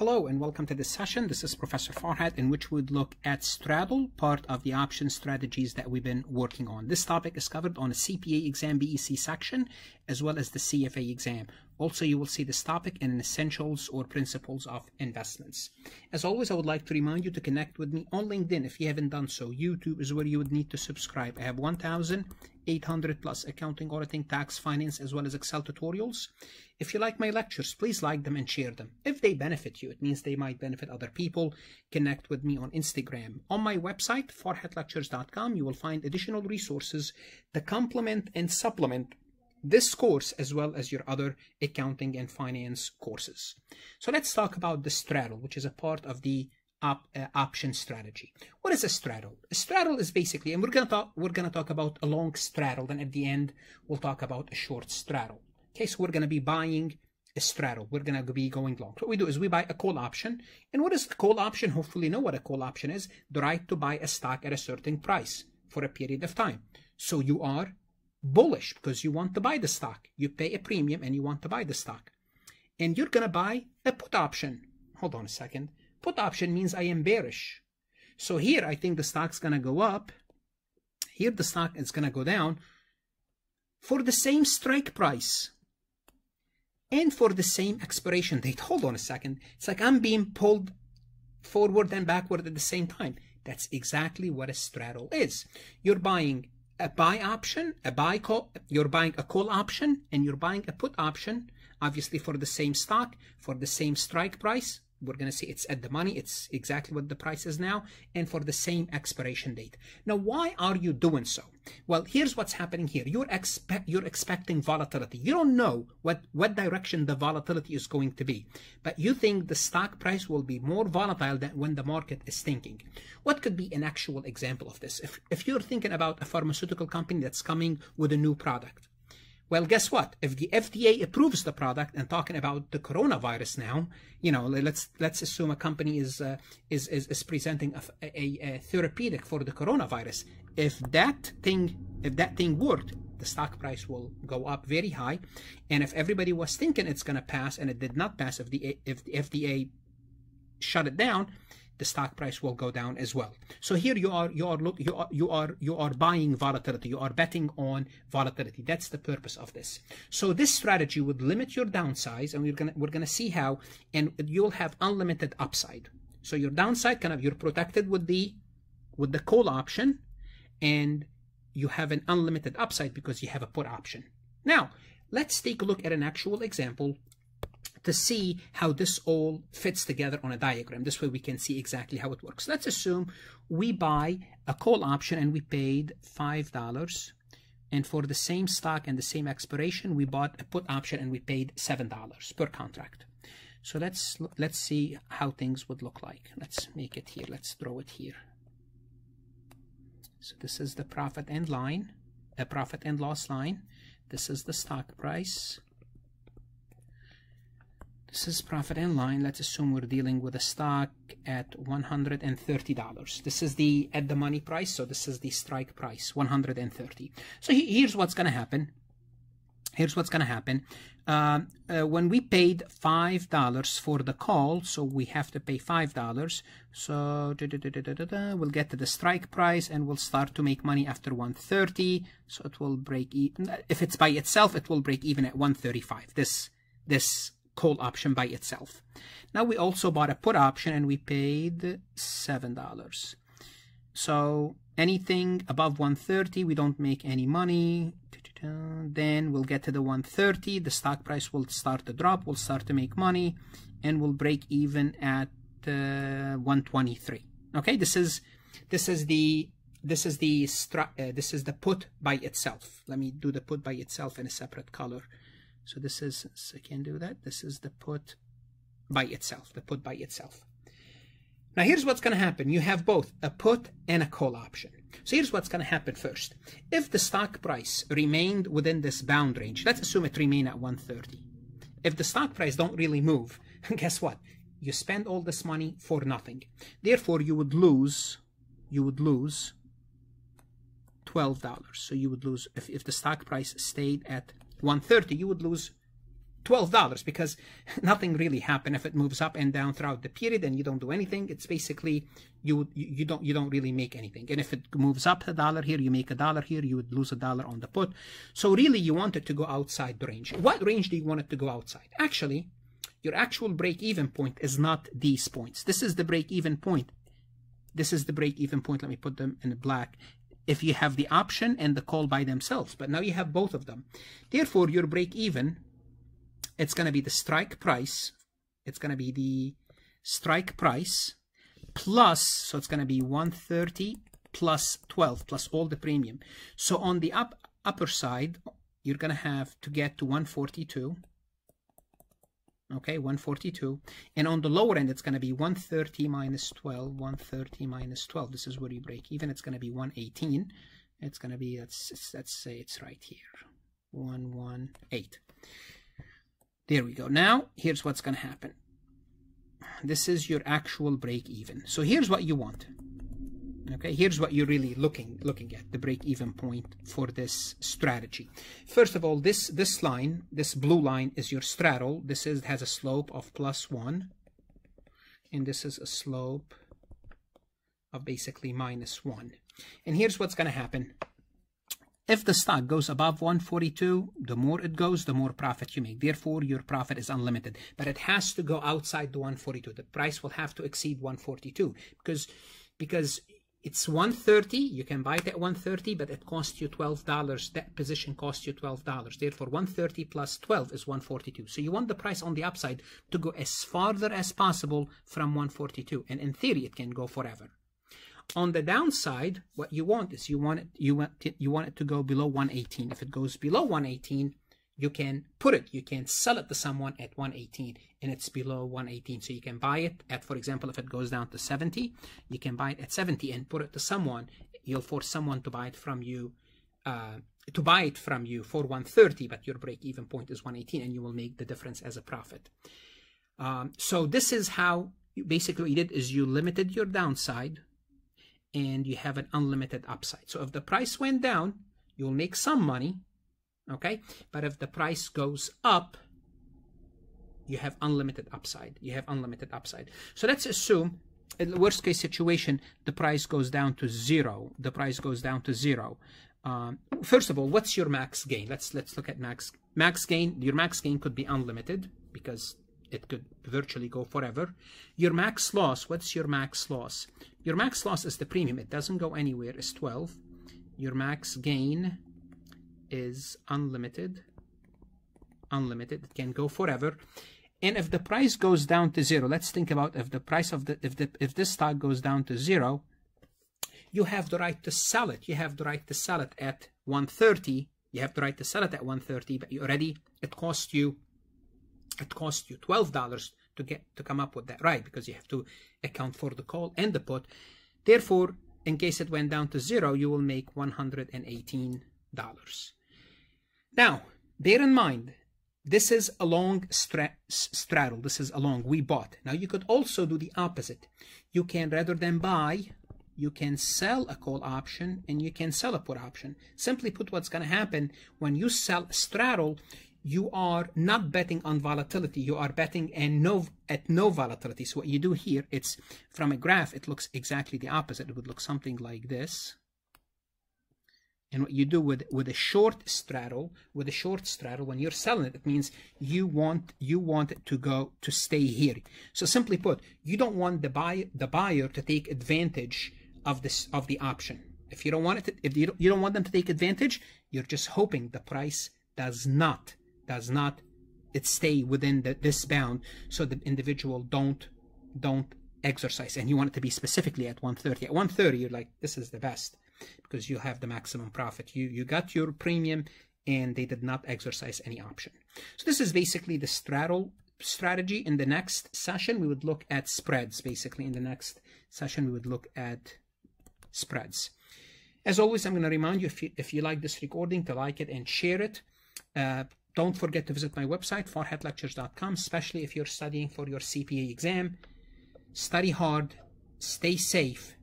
Hello and welcome to this session. This is Professor Farhat in which we'd look at straddle, part of the option strategies that we've been working on. This topic is covered on a CPA exam BEC section as well as the CFA exam. Also, you will see this topic in essentials or principles of investments. As always, I would like to remind you to connect with me on LinkedIn if you haven't done so. YouTube is where you would need to subscribe. I have 1,800 plus accounting, auditing, tax, finance, as well as Excel tutorials. If you like my lectures, please like them and share them. If they benefit you, it means they might benefit other people. Connect with me on Instagram. On my website, farhatlectures.com, you will find additional resources to complement and supplement this course as well as your other accounting and finance courses. So let's talk about the straddle, which is a part of the op, uh, option strategy. What is a straddle? A straddle is basically, and we're gonna talk, we're gonna talk about a long straddle. Then at the end, we'll talk about a short straddle. Okay, so we're gonna be buying a straddle. We're gonna be going long. So what we do is we buy a call option. And what is the call option? Hopefully, you know what a call option is. The right to buy a stock at a certain price for a period of time. So you are bullish because you want to buy the stock. You pay a premium and you want to buy the stock. And you're going to buy a put option. Hold on a second. Put option means I am bearish. So here I think the stock's going to go up. Here the stock is going to go down for the same strike price and for the same expiration date. Hold on a second. It's like I'm being pulled forward and backward at the same time. That's exactly what a straddle is. You're buying a buy option, a buy call, you're buying a call option and you're buying a put option, obviously for the same stock, for the same strike price. We're going to see it's at the money. It's exactly what the price is now and for the same expiration date. Now, why are you doing so? Well, here's what's happening here. You're expect you're expecting volatility. You don't know what, what direction the volatility is going to be, but you think the stock price will be more volatile than when the market is thinking. What could be an actual example of this? If, if you're thinking about a pharmaceutical company that's coming with a new product, well, guess what? If the FDA approves the product, and talking about the coronavirus now, you know, let's let's assume a company is uh, is, is, is presenting a, a, a, therapeutic for the coronavirus. If that thing if that thing worked, the stock price will go up very high, and if everybody was thinking it's going to pass and it did not pass, if the if the FDA shut it down, the stock price will go down as well. So here you are, you are look, you are, you are, you are buying volatility. You are betting on volatility. That's the purpose of this. So this strategy would limit your downside, and we're gonna we're gonna see how, and you'll have unlimited upside. So your downside kind of you're protected with the with the call option, and you have an unlimited upside because you have a put option. Now let's take a look at an actual example to see how this all fits together on a diagram. This way we can see exactly how it works. Let's assume we buy a call option and we paid $5. And for the same stock and the same expiration, we bought a put option and we paid $7 per contract. So let's let's see how things would look like. Let's make it here. Let's throw it here. So this is the profit and line, a profit and loss line. This is the stock price. This is profit and line. Let's assume we're dealing with a stock at $130. This is the at the money price, so this is the strike price, 130. So here's what's going to happen. Here's what's going to happen. Uh, uh, when we paid $5 for the call, so we have to pay $5. So da, da, da, we'll get to the strike price and we'll start to make money after 130. So it will break even. If it's by itself, it will break even at 135. This, this call option by itself. Now we also bought a put option and we paid $7. So anything above 130, we don't make any money. Then we'll get to the 130. The stock price will start to drop. We'll start to make money and we'll break even at uh, 123. Okay, this is this is the this is the uh, this is the put by itself. Let me do the put by itself in a separate color. So this is, so I can do that. This is the put by itself, the put by itself. Now here's what's going to happen. You have both a put and a call option. So here's what's going to happen first. If the stock price remained within this bound range, let's assume it remained at 130. If the stock price don't really move, guess what? You spend all this money for nothing. Therefore, you would lose, you would lose $12. So you would lose, if, if the stock price stayed at 130, you would lose $12 because nothing really happened if it moves up and down throughout the period and you don't do anything it's basically you you don't you don't really make anything. And if it moves up a dollar here you make a dollar here you would lose a dollar on the put. So really you want it to go outside the range. What range do you want it to go outside? Actually your actual break-even point is not these points. This is the break-even point. This is the break-even point. Let me put them in black if you have the option and the call by themselves but now you have both of them therefore your break-even it's going to be the strike price. It's going to be the strike price plus, so it's going to be 130 plus 12 plus all the premium. So on the up, upper side, you're going to have to get to 142. Okay, 142. And on the lower end, it's going to be 130 minus 12, 130 minus 12. This is where you break even. It's going to be 118. It's going to be, let's, let's say it's right here, 118. There we go. Now, here's what's going to happen. This is your actual break even. So here's what you want. Okay, here's what you're really looking looking at, the break-even point for this strategy. First of all, this this line, this blue line is your straddle. This is has a slope of plus one, and this is a slope of basically minus one. And here's what's going to happen. If the stock goes above 142, the more it goes, the more profit you make. Therefore, your profit is unlimited. But it has to go outside the 142. The price will have to exceed 142 because because it's 130 you can buy it at 130 but it costs you $12 that position costs you $12 therefore 130 plus 12 is 142 so you want the price on the upside to go as farther as possible from 142 and in theory it can go forever. On the downside, what you want is you want it you want it, you want it to go below 118. If it goes below 118, you can put it, you can sell it to someone at 118 and it's below 118. So you can buy it at, for example, if it goes down to 70, you can buy it at 70 and put it to someone. You'll force someone to buy it from you, uh, to buy it from you for 130, but your break-even point is 118 and you will make the difference as a profit. Um, so this is how basically what you did is you limited your downside and you have an unlimited upside. So if the price went down, you'll make some money, okay? But if the price goes up, you have unlimited upside. You have unlimited upside. So let's assume in the worst case situation, the price goes down to zero. The price goes down to zero. Um, first of all, what's your max gain? Let's let's look at max max gain. Your max gain could be unlimited because it could virtually go forever. Your max loss, what's your max loss? Your max loss is the premium. It doesn't go anywhere. It's 12. Your max gain is unlimited. Unlimited. It can go forever. And if the price goes down to zero, let's think about if the price of the if the if this stock goes down to zero, you have the right to sell it. You have the right to sell it at 130. You have the right to sell it at 130, but you already it cost you it costs you $12 to get to come up with that right because you have to account for the call and the put. Therefore, in case it went down to zero, you will make $118. Now, bear in mind, this is a long stra straddle. This is a long we bought. Now, you could also do the opposite. You can, rather than buy, you can sell a call option and you can sell a put option. Simply put, what's going to happen when you sell straddle, you are not betting on volatility you are betting and no at no volatility so what you do here it's from a graph it looks exactly the opposite it would look something like this and what you do with with a short straddle with a short straddle when you're selling it it means you want you want it to go to stay here. So simply put you don't want the buy the buyer to take advantage of this of the option. If you don't want it to, if you don't, you don't want them to take advantage you're just hoping the price does not does not it stay within the, this bound so the individual don't don't exercise. And you want it to be specifically at 130 at 130 you're like this is the best because you have the maximum profit. You you got your premium and they did not exercise any option. So this is basically the straddle strategy in the next session. We would look at spreads basically. In the next session we would look at spreads. As always i'm going to remind you if you if you like this recording to like it and share it. Uh, don't forget to visit my website, farhatlectures.com, especially if you're studying for your CPA exam. Study hard, stay safe,